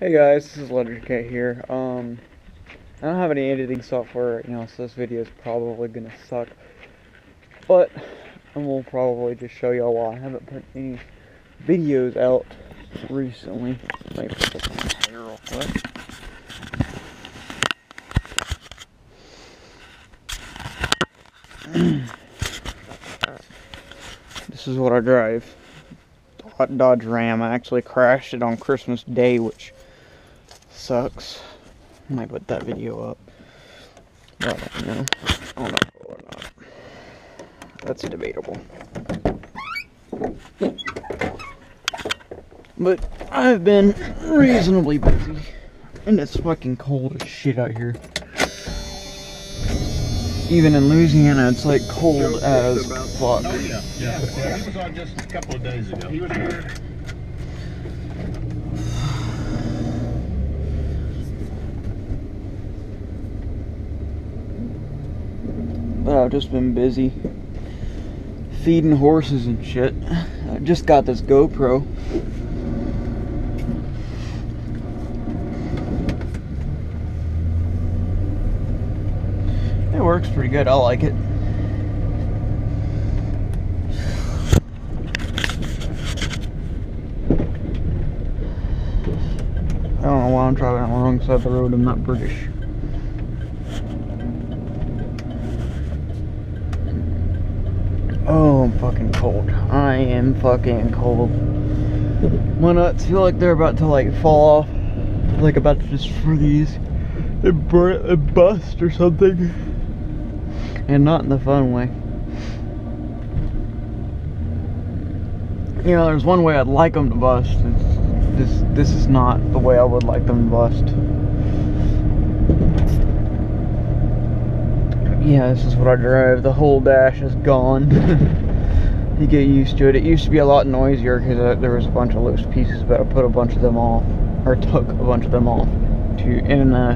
Hey guys, this is Ledger here. Um, I don't have any editing software right now, so this video is probably gonna suck. But I will probably just show y'all why I haven't put any videos out recently. This is what I drive. Hot Dodge Ram. I actually crashed it on Christmas Day, which sucks. Might put that video up. I don't know. I don't know or not. That's debatable. But I've been reasonably busy. And it's fucking cold as shit out here. Even in Louisiana, it's like cold as fuck. Oh, yeah, yeah. yeah. He was on just a couple of days ago. He was here. I've just been busy feeding horses and shit. I just got this GoPro. It works pretty good. I like it. I don't know why I'm driving on the wrong side of the road. I'm not British. Oh, I'm fucking cold. I am fucking cold. My nuts feel like they're about to like fall off. Like about to just freeze and burn and bust or something. And not in the fun way. You know, there's one way I'd like them to bust. It's, this this is not the way I would like them to bust. yeah, this is what I drive. The whole dash is gone. you get used to it. It used to be a lot noisier because uh, there was a bunch of loose pieces, but I put a bunch of them off, or took a bunch of them off, to in a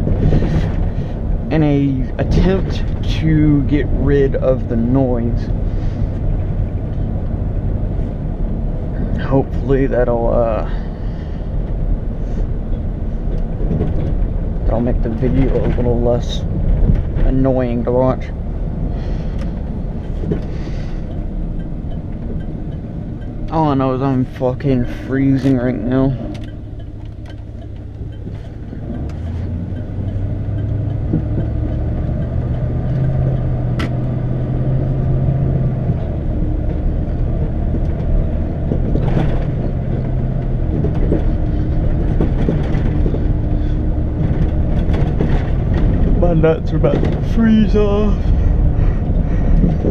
in a attempt to get rid of the noise. Hopefully that'll uh, that'll make the video a little less annoying to watch. All I know is I'm fucking freezing right now. My nuts are about to freeze off.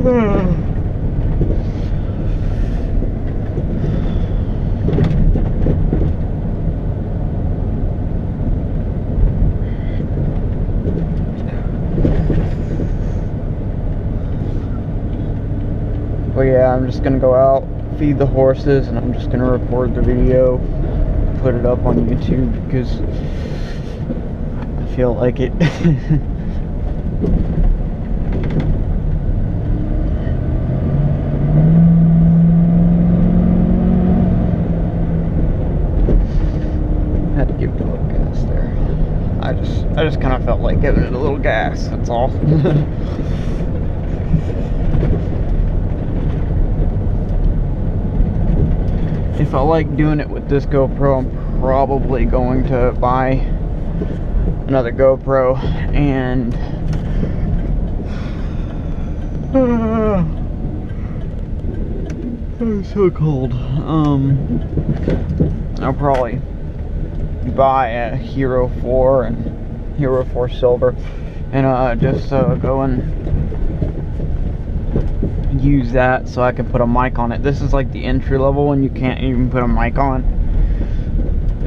Ah. Well, yeah, Just gonna go out, feed the horses, and I'm just gonna record the video, put it up on YouTube because I feel like it. Had to give it a little gas there. I just, I just kind of felt like giving it a little gas. That's all. if I like doing it with this GoPro, I'm probably going to buy another GoPro and it's so cold. Um, I'll probably buy a Hero 4 and Hero 4 Silver and uh, just uh, go and use that so I can put a mic on it. This is like the entry level one you can't even put a mic on.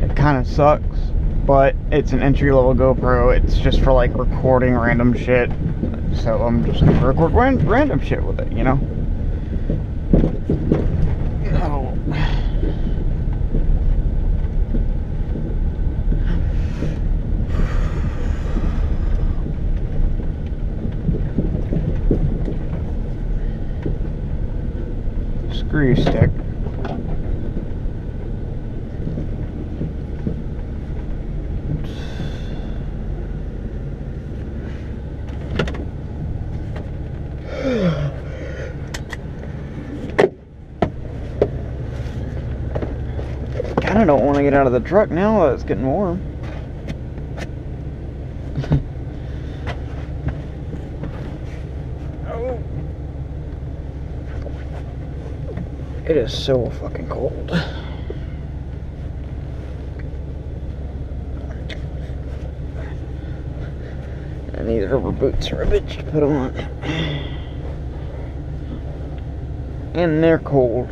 It kind of sucks, but it's an entry level GoPro. It's just for like recording random shit. So I'm just gonna record ran random shit with it, you know? screw stick. I don't want to get out of the truck now that it's getting warm. It is so fucking cold. And these rubber boots are a bitch to put on. And they're cold.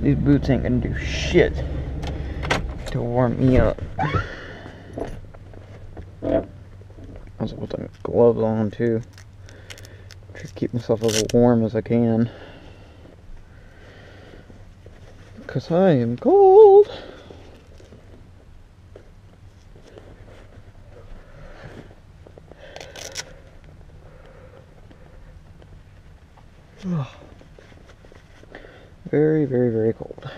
These boots ain't gonna do shit to warm me up. I was put gloves on too. Try to keep myself as warm as I can. Cause I am cold. Very, very, very cold.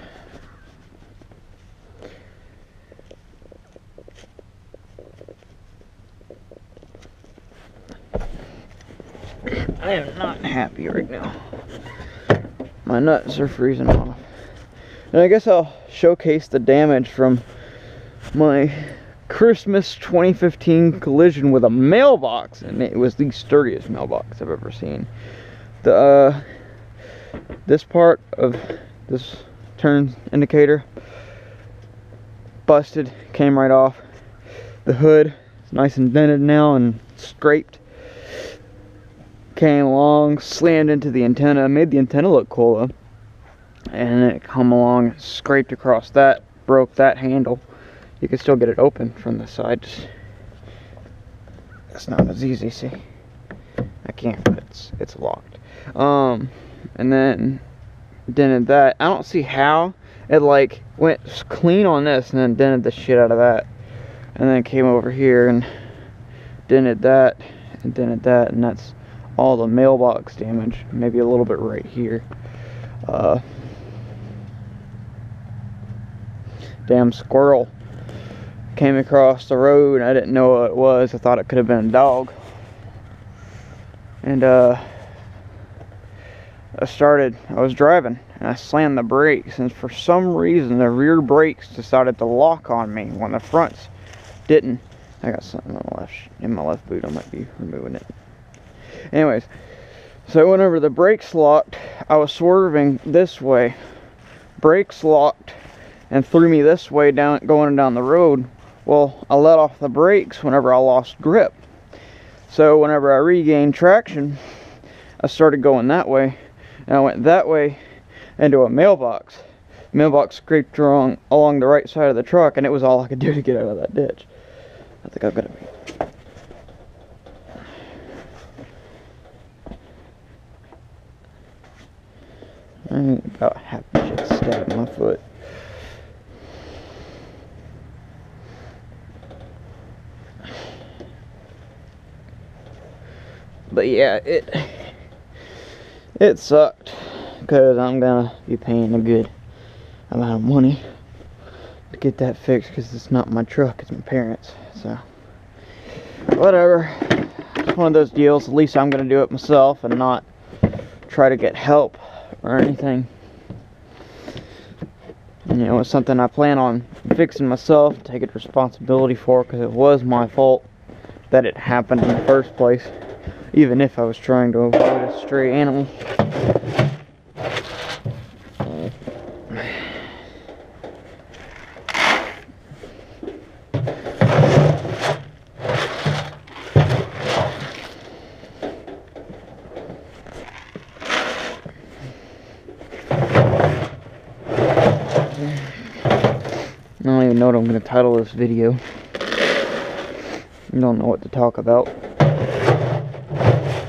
I am not happy right now. My nuts are freezing off. And I guess I'll showcase the damage from my Christmas 2015 collision with a mailbox. And it was the sturdiest mailbox I've ever seen. The, uh, this part of this turn indicator busted, came right off. The hood is nice and dented now and scraped. Came along, slammed into the antenna, made the antenna look cooler. And it come along, scraped across that, broke that handle. You can still get it open from the side. It's not as easy, see? I can't, it's it's locked. Um, and then dented that. I don't see how it like went clean on this and then dented the shit out of that. And then came over here and dented that and dented that and that's all the mailbox damage. Maybe a little bit right here. Uh, damn squirrel came across the road I didn't know what it was. I thought it could have been a dog. And uh I started, I was driving and I slammed the brakes and for some reason the rear brakes decided to lock on me when the fronts didn't. I got something on the left, in my left boot, I might be removing it. Anyways, so whenever the brakes locked, I was swerving this way. Brakes locked and threw me this way down, going down the road. Well, I let off the brakes whenever I lost grip. So whenever I regained traction, I started going that way and I went that way into a mailbox. Mailbox scraped along, along the right side of the truck, and it was all I could do to get out of that ditch. I think I'm gonna be. I ain't about happy shit stabbed my foot. But yeah, it it sucked because I'm gonna be paying a good amount of money to get that fixed because it's not my truck, it's my parents. So, whatever. It's one of those deals. At least I'm gonna do it myself and not try to get help or anything. You know, it's something I plan on fixing myself, taking responsibility for because it was my fault that it happened in the first place even if I was trying to avoid a stray animal. What I'm going to title this video. I don't know what to talk about.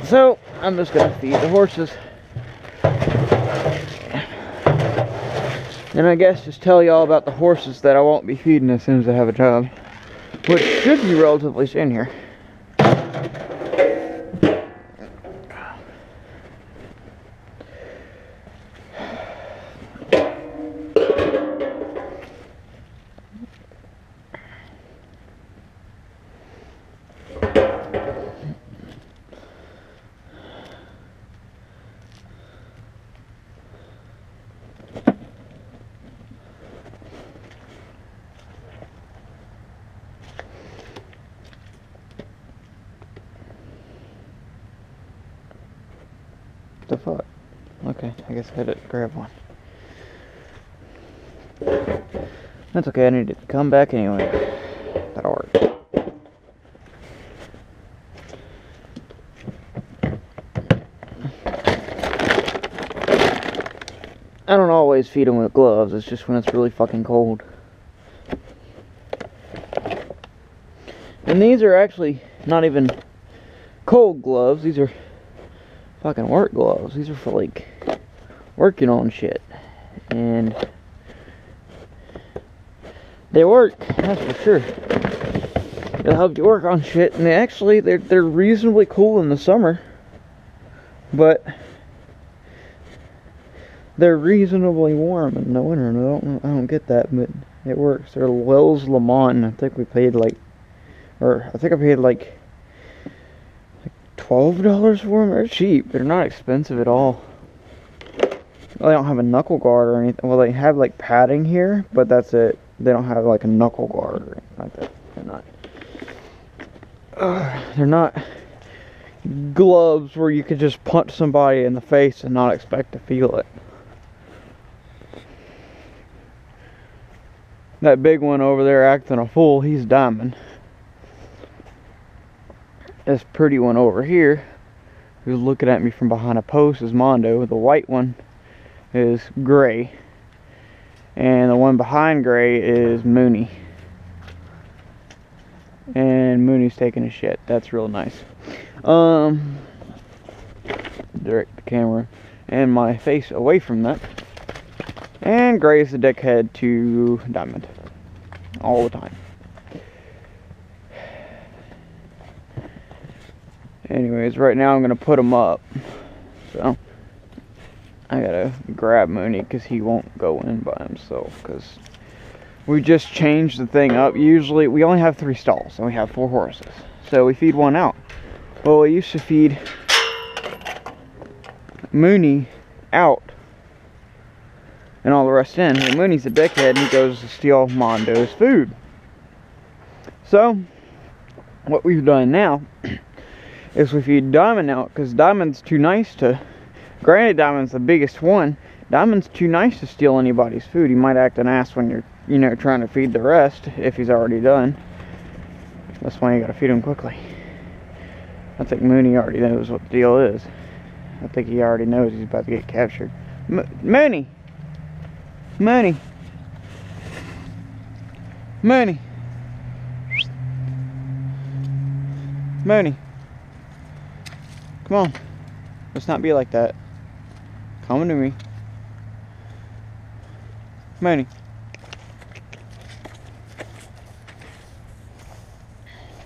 So, I'm just going to feed the horses. And I guess just tell y'all about the horses that I won't be feeding as soon as I have a job. Which should be relatively soon here. The fuck? I had to grab one. That's okay, I need to come back anyway. That'll work. I don't always feed them with gloves, it's just when it's really fucking cold. And these are actually not even cold gloves, these are fucking work gloves. These are for like working on shit. And they work, that's for sure. They'll help you work on shit and they actually they're they're reasonably cool in the summer. But they're reasonably warm in the winter, and I don't I don't get that, but it works. They're Wells Lamont. I think we paid like, or I think I paid like, like twelve dollars for them. They're cheap. They're not expensive at all. They don't have a knuckle guard or anything. Well, they have like padding here, but that's it. They don't have like a knuckle guard or anything like that. They're not. Uh, they're not gloves where you could just punch somebody in the face and not expect to feel it. That big one over there acting a fool, he's diamond. This pretty one over here, who's looking at me from behind a post, is Mondo. The white one is Gray. And the one behind Gray is Mooney. And Mooney's taking a shit. That's real nice. Um, direct the camera and my face away from that. And Gray is the deckhead to Diamond. All the time. Anyways, right now I'm going to put them up. So, I gotta grab Mooney because he won't go in by himself. Because we just changed the thing up. Usually, we only have three stalls and we have four horses. So we feed one out. Well, we used to feed Mooney out and all the rest in. Well, Mooney's a dickhead and he goes to steal Mondo's food. So, what we've done now is we feed Diamond out because Diamond's too nice to. Granted, Diamond's the biggest one. Diamond's too nice to steal anybody's food. He might act an ass when you're, you know, trying to feed the rest if he's already done. That's why you gotta feed him quickly. I think Mooney already knows what the deal is. I think he already knows he's about to get captured. Mooney! Mooney! Mooney! Mooney! Come on. Let's not be like that. Come to me. Mooney.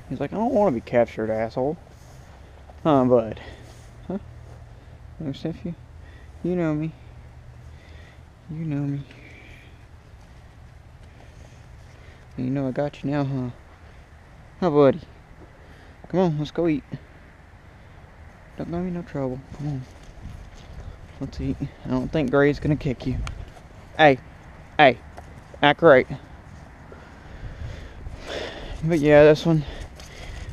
He's like, I don't want to be captured, asshole. Huh, bud? Huh? No, Steffi? You know me. You know me. You know I got you now, huh? Huh, buddy? Come on, let's go eat. Don't give me no trouble. Come on. Let's eat. I don't think Gray's gonna kick you. Hey, hey, act right. But yeah, this one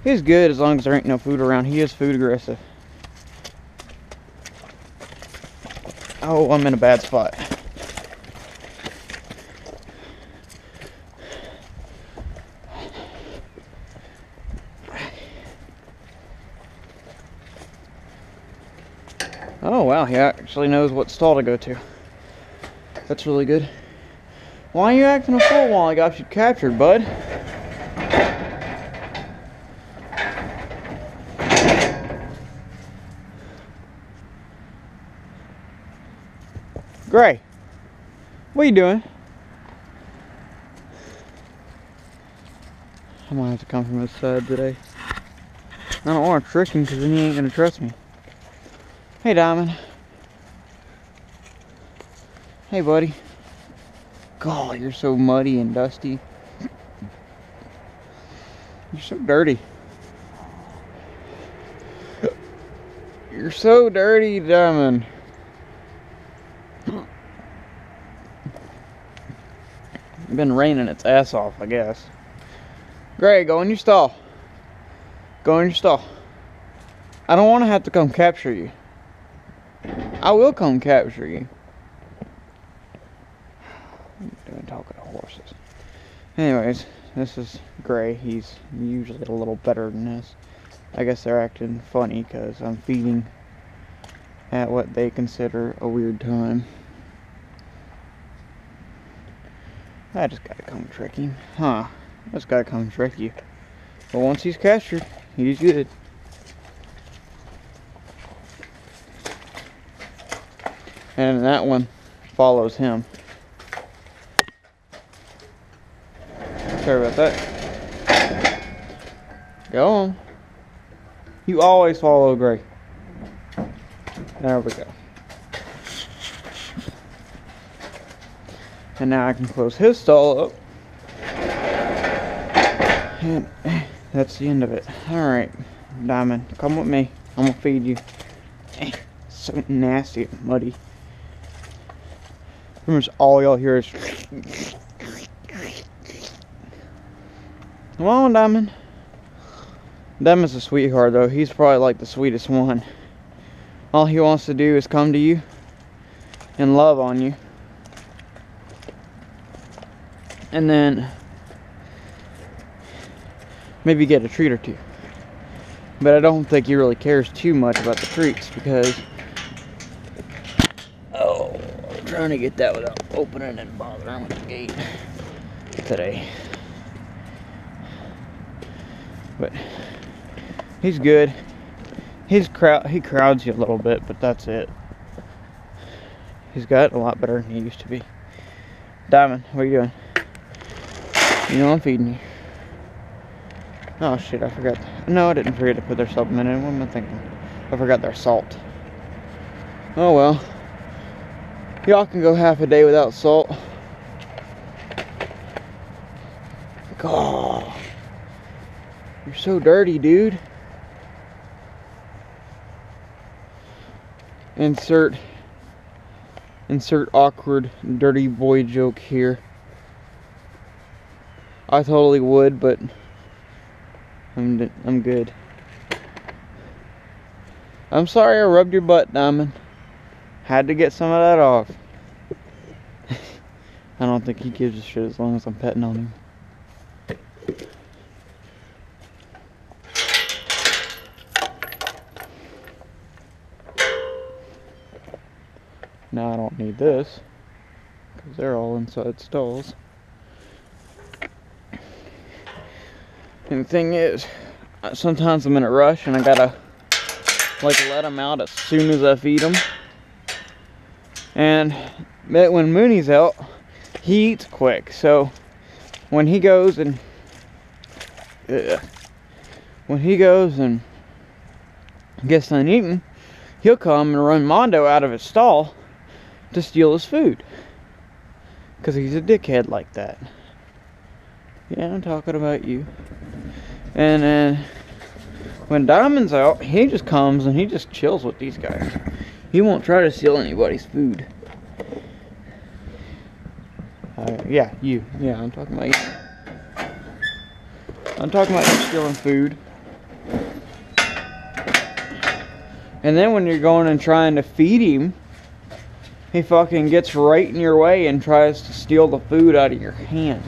is good as long as there ain't no food around. He is food aggressive. Oh, I'm in a bad spot. Oh wow, he actually knows what stall to go to. That's really good. Why are you acting a fool while I got you captured, bud? Gray, what are you doing? I'm gonna have to come from this side today. I don't want to trick him because then he ain't to trust me. Hey, Diamond. Hey, buddy. God, you're so muddy and dusty. You're so dirty. You're so dirty, Diamond. Been raining its ass off, I guess. Gray, go in your stall. Go in your stall. I don't want to have to come capture you. I will come capture you. I'm doing talking to horses. Anyways, this is Gray. He's usually a little better than this. I guess they're acting funny because I'm feeding at what they consider a weird time. I just gotta come trick him. Huh. I just gotta come trick you. But once he's captured, he's good. And that one follows him. Sorry about that. Go on. You always follow Gray. There we go. And now I can close his stall up. And that's the end of it. Alright, Diamond, come with me. I'm gonna feed you. So nasty and muddy. Much all y'all hear is. Come on, Diamond. Diamond's a sweetheart, though. He's probably like the sweetest one. All he wants to do is come to you and love on you. And then maybe get a treat or two. But I don't think he really cares too much about the treats because. Oh, I'm trying to get that without opening and bothering with the gate today. But he's good. He's crowd he crowds you a little bit, but that's it. He's got a lot better than he used to be. Diamond, what are you doing? You know I'm feeding you. Oh shit, I forgot. No, I didn't forget to put their supplement in. What am I thinking? I forgot their salt. Oh well. Y'all can go half a day without salt. God. You're so dirty, dude. Insert insert awkward dirty boy joke here. I totally would, but I'm I'm good. I'm sorry I rubbed your butt, Diamond. Had to get some of that off. I don't think he gives a shit as long as I'm petting on him. Don't need this because they're all inside stalls. And the thing is, uh, sometimes I'm in a rush and I gotta like let them out as soon as I feed them. And when Mooney's out, he eats quick. So when he goes and when he goes and gets done eating, he'll come and run Mondo out of his stall to steal his food. Because he's a dickhead like that. Yeah, I'm talking about you. And then when Diamond's out, he just comes and he just chills with these guys. He won't try to steal anybody's food. Uh, yeah, you. Yeah, I'm talking about you. I'm talking about you stealing food. And then when you're going and trying to feed him, he fucking gets right in your way and tries to steal the food out of your hand.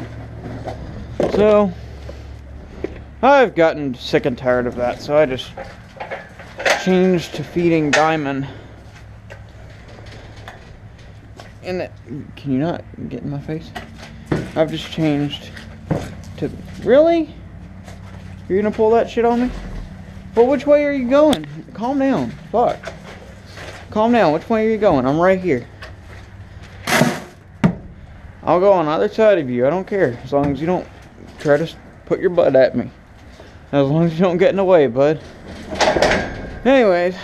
So, I've gotten sick and tired of that, so I just changed to feeding Diamond. And can you not get in my face? I've just changed to really. You're gonna pull that shit on me? Well, which way are you going? Calm down. Fuck. Calm down. Which way are you going? I'm right here. I'll go on either side of you. I don't care. As long as you don't try to put your butt at me. As long as you don't get in the way, bud. Anyways,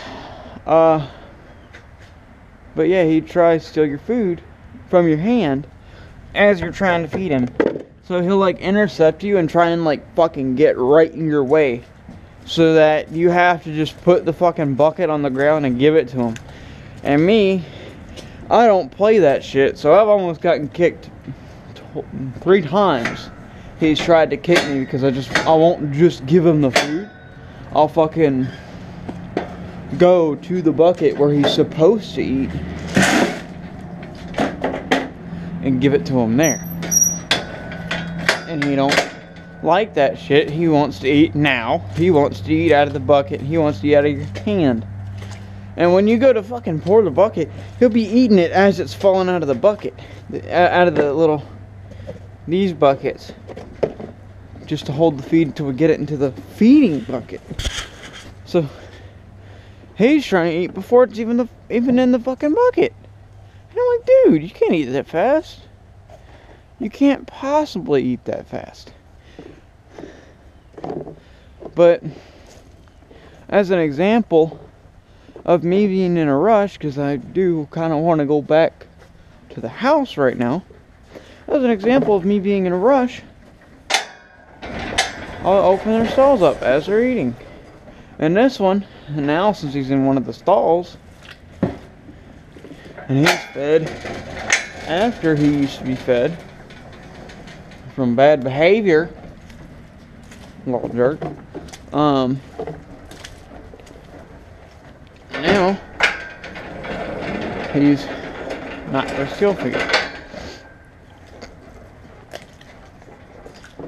uh, but yeah, he tries to steal your food from your hand as you're trying to feed him. So he'll like intercept you and try and like fucking get right in your way. So that you have to just put the fucking bucket on the ground and give it to him. And me, I don't play that shit, so I've almost gotten kicked three times. He's tried to kick me because I just I won't just give him the food. I'll fucking go to the bucket where he's supposed to eat and give it to him there. And he don't like that shit. He wants to eat now. He wants to eat out of the bucket. He wants to eat out of your hand. And when you go to fucking pour the bucket, he'll be eating it as it's falling out of the bucket. Uh, out of the little, these buckets. Just to hold the feed until we get it into the feeding bucket. So, he's trying to eat before it's even the even in the fucking bucket. And I'm like, dude, you can't eat that fast. You can't possibly eat that fast. But as an example of me being in a rush, because I do kind of want to go back to the house right now, as an example of me being in a rush, I'll open their stalls up as they're eating. And this one, now since he's in one of the stalls, and he's fed after he used to be fed from bad behavior, little jerk. Um, now he's not a skill figure.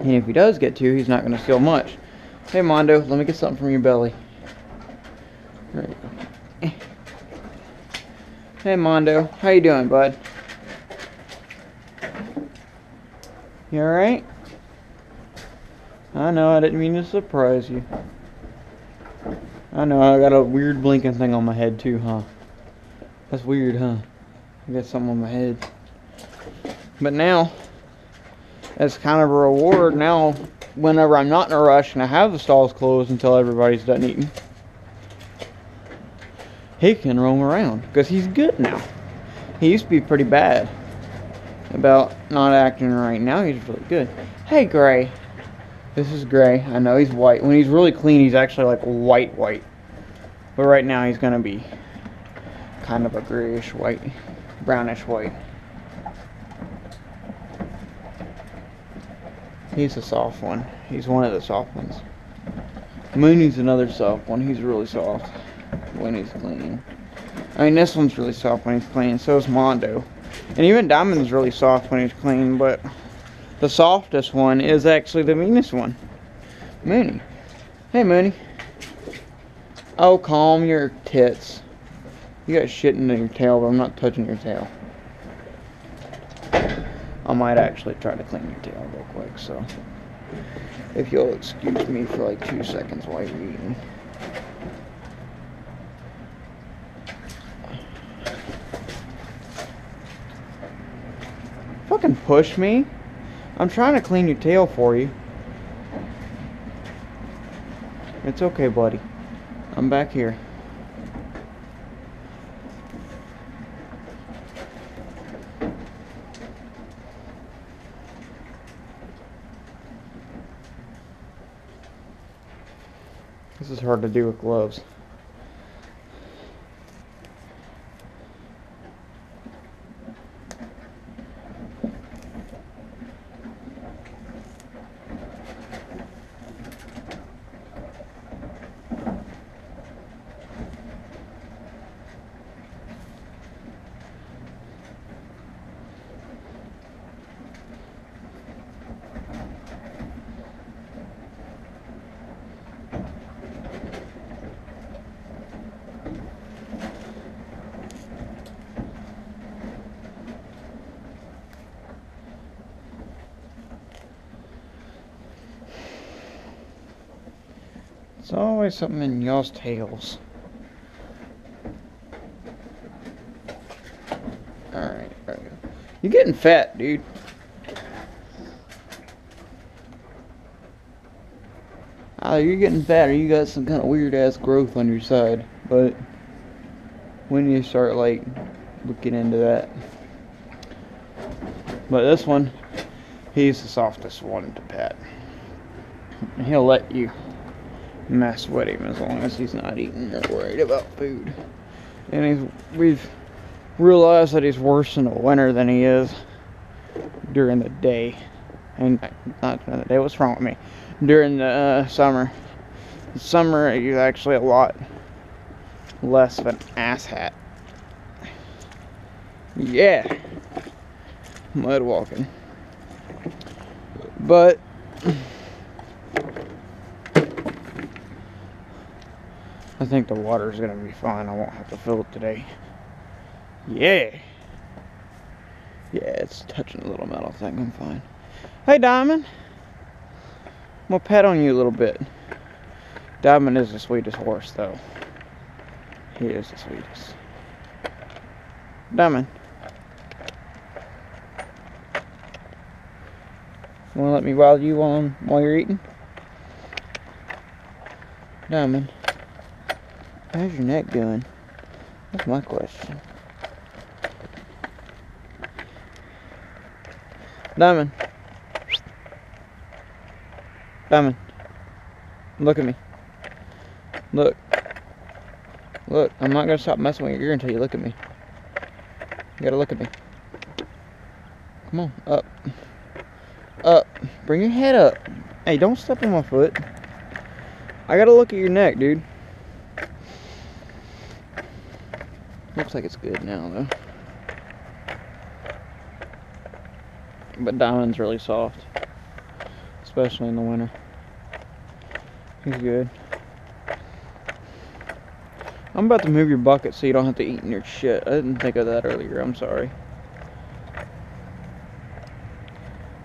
And if he does get to, he's not going to steal much. Hey Mondo, let me get something from your belly. There you go. Hey Mondo, how you doing, bud? You alright? I know, I didn't mean to surprise you. I know, I got a weird blinking thing on my head too, huh? That's weird, huh? I got something on my head. But now, as kind of a reward, now, whenever I'm not in a rush and I have the stalls closed until everybody's done eating, he can roam around because he's good now. He used to be pretty bad about not acting right now. He's really good. Hey, Gray. This is Gray. I know he's white. When he's really clean, he's actually like white, white. But right now, he's gonna be kind of a grayish white, brownish white. He's a soft one. He's one of the soft ones. Mooney's another soft one. He's really soft when he's clean. I mean, this one's really soft when he's clean. So is Mondo. And even Diamond's really soft when he's clean, but the softest one is actually the meanest one. Mooney. Hey, Mooney. Oh, calm your tits. You got shit in your tail, but I'm not touching your tail. I might actually try to clean your tail real quick, so if you'll excuse me for like two seconds while you're eating. Fucking push me. I'm trying to clean your tail for you. It's okay, buddy. I'm back here. This is hard to do with gloves. It's always something in y'all's tails. Alright, there we go. You're getting fat, dude. Either you're getting fat or you got some kind of weird ass growth on your side. But when you start like looking into that. But this one, he's the softest one to pet. He'll let you mess with him as long as he's not eating or worried about food. And he's we've realized that he's worse in the winter than he is during the day. And not during the day. What's wrong with me? During the uh, summer. Summer he's actually a lot less of an asshat. Yeah. Mud walking. But I think the water's gonna be fine. I won't have to fill it today. Yeah. Yeah, it's touching a little metal thing. I'm fine. Hey, Diamond. I'm gonna pet on you a little bit. Diamond is the sweetest horse, though. He is the sweetest. Diamond. Wanna let me while you on while you're eating? Diamond. How's your neck doing? That's my question. Diamond. Diamond. Look at me. Look. Look, I'm not gonna stop messing with your ear until you look at me. You gotta look at me. Come on, up. Up. Bring your head up. Hey, don't step on my foot. I gotta look at your neck, dude. Looks like it's good now, though. But Diamond's really soft. Especially in the winter. He's good. I'm about to move your bucket so you don't have to eat in your shit. I didn't think of that earlier. I'm sorry.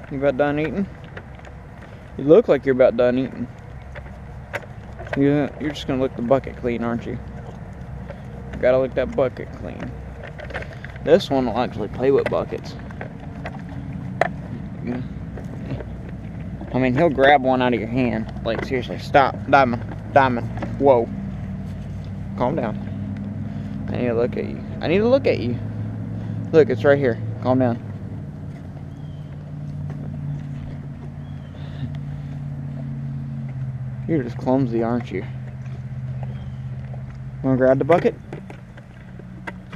You about done eating? You look like you're about done eating. Yeah, you're just gonna lick the bucket clean, aren't you? Gotta lick that bucket clean. This one will actually play with buckets. I mean, he'll grab one out of your hand. Like, seriously, stop. Diamond. Diamond. Whoa. Calm down. I need to look at you. I need to look at you. Look, it's right here. Calm down. You're just clumsy, aren't you? Wanna grab the bucket?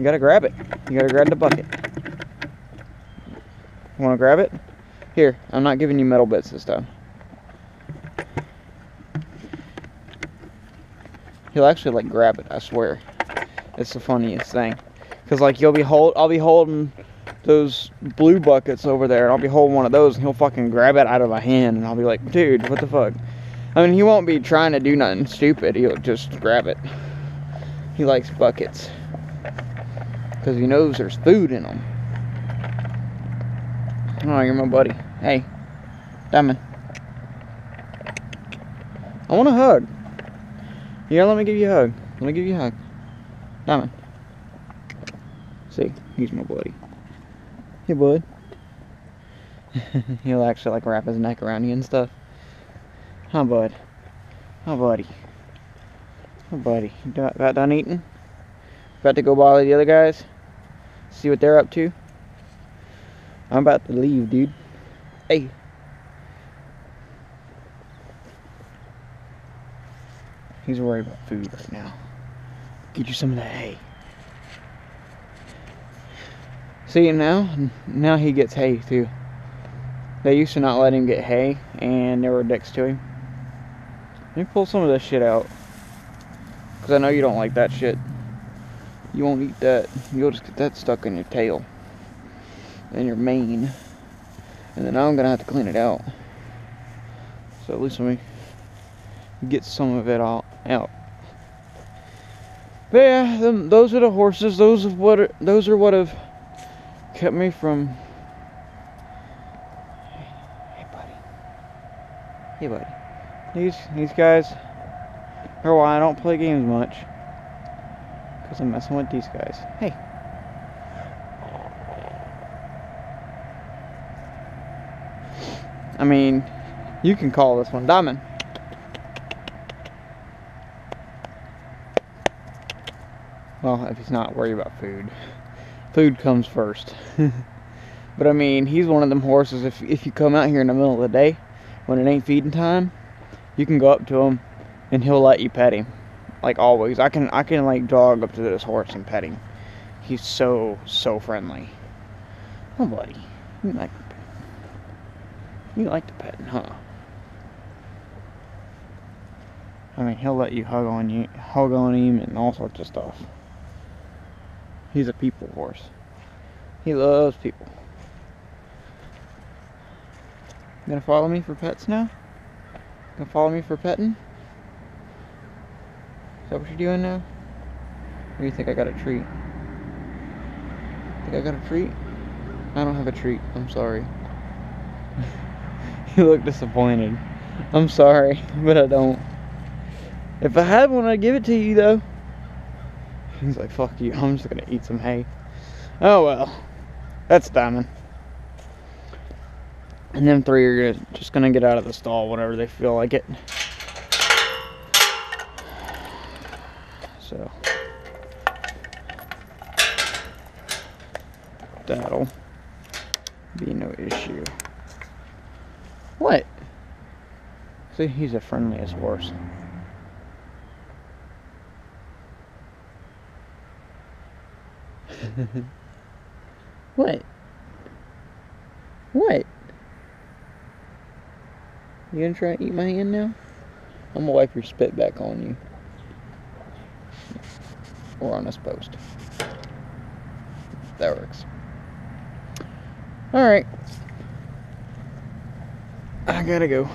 You gotta grab it. You gotta grab the bucket. You Wanna grab it? Here, I'm not giving you metal bits this time. He'll actually like grab it, I swear. It's the funniest thing. Cause like you'll be hold I'll be holding those blue buckets over there and I'll be holding one of those and he'll fucking grab it out of my hand and I'll be like, dude, what the fuck? I mean he won't be trying to do nothing stupid, he'll just grab it. He likes buckets. Cause he knows there's food in them. Oh, you're my buddy. Hey, Diamond. I want a hug. Yeah, let me give you a hug. Let me give you a hug. Diamond. See, he's my buddy. Hey, bud. He'll actually like wrap his neck around you and stuff. Huh, bud? Huh, buddy? Huh, buddy? You about done eating? About to go bother the other guys? See what they're up to? I'm about to leave, dude. Hey. He's worried about food right now. Get you some of that hay. See now? Now he gets hay too. They used to not let him get hay and there were dicks to him. Let me pull some of this shit out. Because I know you don't like that shit. You won't eat that. You'll just get that stuck in your tail and your mane. And then I'm gonna have to clean it out. So at least let me get some of it all out. But yeah, them, those are the horses. Those of what are, those are what have kept me from. Hey, buddy. Hey, buddy. These these guys are why I don't play games much. Cause I'm messing with these guys. Hey. I mean, you can call this one Diamond. Well, if he's not worried about food. Food comes first. but I mean, he's one of them horses, if, if you come out here in the middle of the day, when it ain't feeding time, you can go up to him and he'll let you pet him. Like always. I can I can like dog up to this horse and pet him. He's so, so friendly. Oh buddy. You like you like the petting, huh? I mean, he'll let you hug on you, hug on him, and all sorts of stuff. He's a people horse. He loves people. You gonna follow me for pets now? Gonna follow me for petting? That what you're doing now? Or do you think I got a treat? Think I got a treat? I don't have a treat. I'm sorry. you look disappointed. I'm sorry, but I don't. If I had one, I'd give it to you, though. He's like, fuck you. I'm just gonna eat some hay. Oh, well. That's Diamond. And them three are just gonna get out of the stall whenever they feel like it. So. That'll be no issue. What? See, he's the friendliest horse. what? What? You gonna try and eat my hand now? I'm gonna wipe your spit back on you. Or on this post. That works. Alright. I gotta go.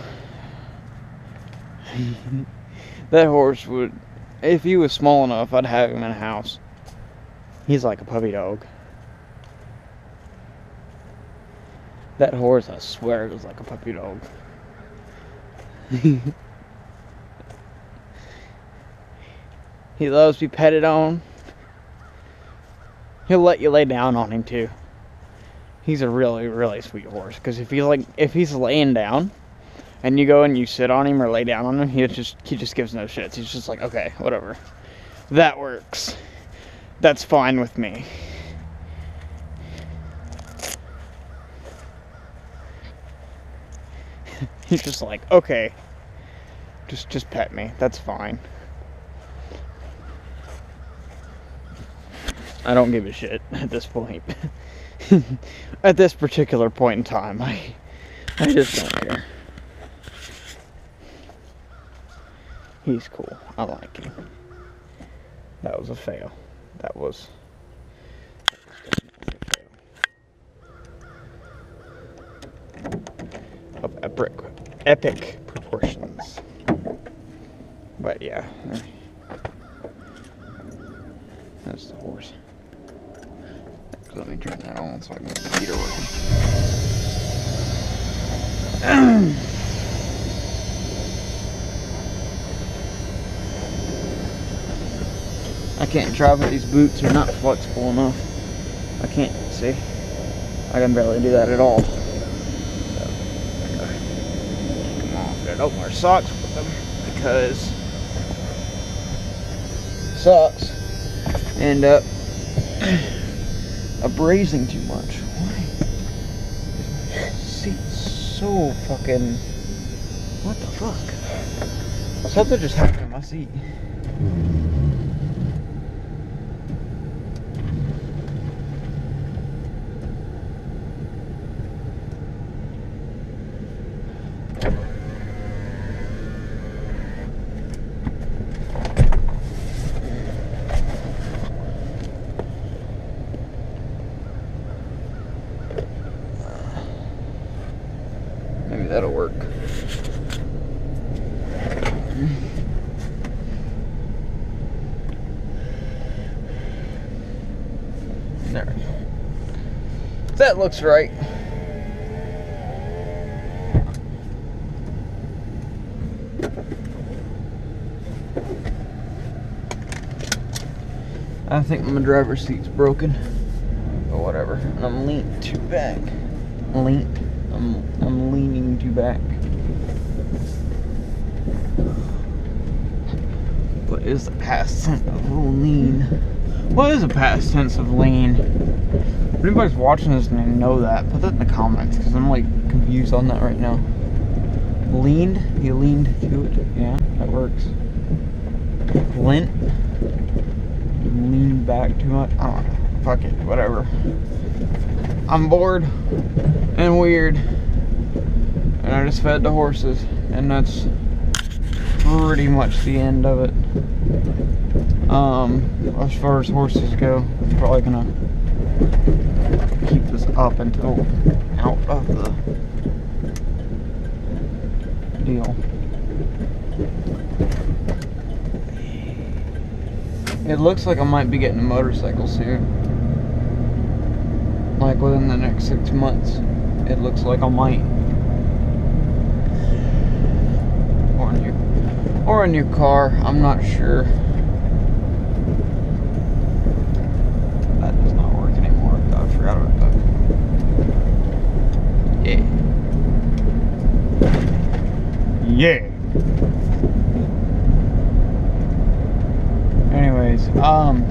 that horse would, if he was small enough, I'd have him in a house. He's like a puppy dog. That horse, I swear, was like a puppy dog. he loves to be petted on. He'll let you lay down on him too. He's a really, really sweet horse. Because if he's like, if he's laying down, and you go and you sit on him or lay down on him, he just he just gives no shits. He's just like, okay, whatever, that works. That's fine with me. He's just like, okay, just just pet me. That's fine. I don't give a shit at this point. at this particular point in time, I I just don't care. He's cool. I like him. That was a fail. That was. Of epic, epic proportions. But yeah. That's the horse. Let me turn that on so I can get the heater working. I can't drive with these boots. They're not flexible enough. I can't see. I can barely do that at all. So, come on, I don't wear socks with them because socks end up abrasing too much. Why is my seat so fucking... What the fuck? Something just happened to my seat. Maybe that'll work. There. That looks right. I think my driver's seat's broken. But whatever. And I'm leaning too back. Lean. I'm I'm leaning too back. What is the past tense of lean? What is the past tense of lean? If anybody's watching this and they know that, put that in the comments because I'm like confused on that right now. Leaned? You leaned to it? Yeah, that works. Lint? Leaned back too much? I don't know. Fuck it, whatever. I'm bored and weird. And I just fed the horses. And that's pretty much the end of it. Um, as far as horses go, probably gonna keep this up until out of the deal. It looks like I might be getting a motorcycle soon. Like within the next six months. It looks like I might. Or a new or a new car. I'm not sure. That does not work anymore. I forgot about that. Yeah. Anyways, um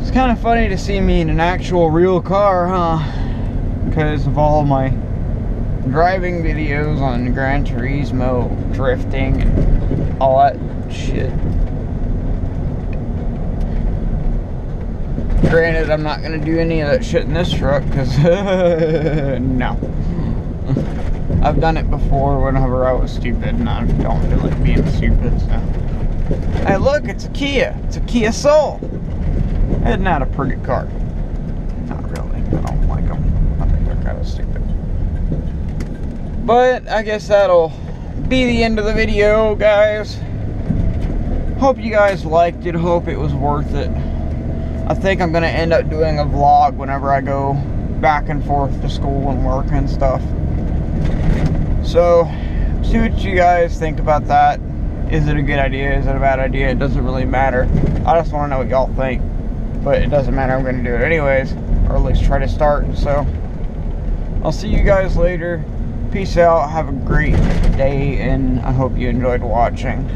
It's kind of funny to see me in an actual real car, huh? Because of all my driving videos on Gran Turismo, drifting, and all that shit. Granted, I'm not gonna do any of that shit in this truck, because, no. I've done it before whenever I was stupid, and I don't feel like being stupid, so. Hey, look, it's a Kia. It's a Kia Soul. Isn't that a pretty car? Not really. I don't like them. I think they're kind of stupid. But I guess that'll be the end of the video, guys. Hope you guys liked it. Hope it was worth it. I think I'm going to end up doing a vlog whenever I go back and forth to school and work and stuff. So, see what you guys think about that. Is it a good idea? Is it a bad idea? It doesn't really matter. I just want to know what y'all think. But it doesn't matter. I'm going to do it anyways. Or at least try to start. So, I'll see you guys later. Peace out. Have a great day. And I hope you enjoyed watching.